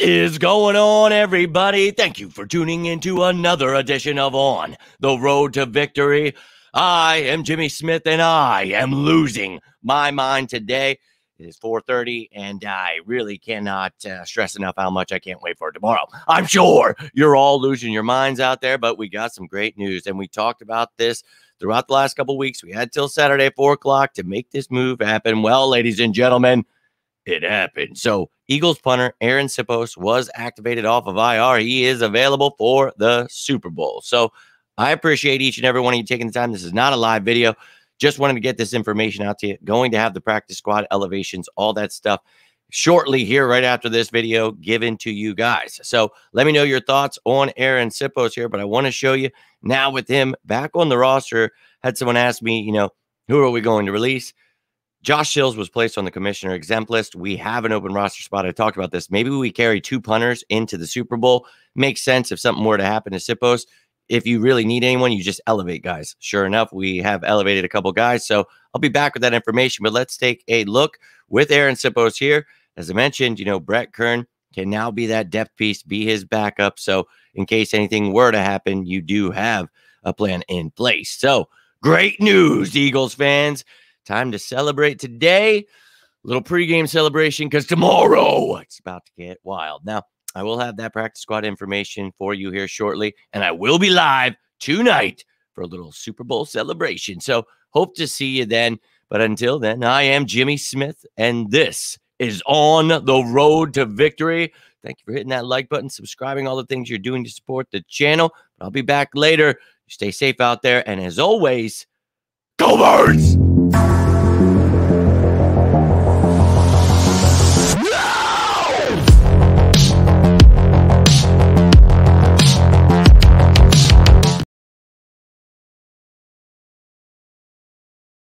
is going on, everybody? Thank you for tuning into another edition of On the Road to Victory. I am Jimmy Smith, and I am losing my mind today. It is 4:30, and I really cannot uh, stress enough how much I can't wait for tomorrow. I'm sure you're all losing your minds out there, but we got some great news, and we talked about this throughout the last couple weeks. We had till Saturday, four o'clock, to make this move happen. Well, ladies and gentlemen it happened. So Eagles punter Arryn Siposs was activated off of IR. He is available for the Super Bowl. So I appreciate each and every one of you taking the time. This is not a live video. Just wanted to get this information out to you. Going to have the practice squad elevations, all that stuff shortly here right after this video given to you guys. So let me know your thoughts on Arryn Siposs here, but I want to show you now with him back on the roster. Had someone ask me, you know, who are we going to release? Josh Sills was placed on the commissioner exempt list. We have an open roster spot. I talked about this. Maybe we carry two punters into the Super Bowl. Makes sense if something were to happen to Siposs. If you really need anyone, you just elevate guys. Sure enough, we have elevated a couple guys. So I'll be back with that information. But let's take a look with Arryn Siposs here. As I mentioned, you know, Brett Kern can now be that depth piece, be his backup. So in case anything were to happen, you do have a plan in place. So great news, Eagles fans. Time to celebrate today. Little pregame celebration because tomorrow it's about to get wild. Now, I will have that practice squad information for you here shortly, and I will be live tonight for a little Super Bowl celebration. So, hope to see you then. But until then, I am Jimmy Smith, and this is On the Road to Victory. Thank you for hitting that like button, subscribing, all the things you're doing to support the channel. I'll be back later. Stay safe out there. And as always, go birds!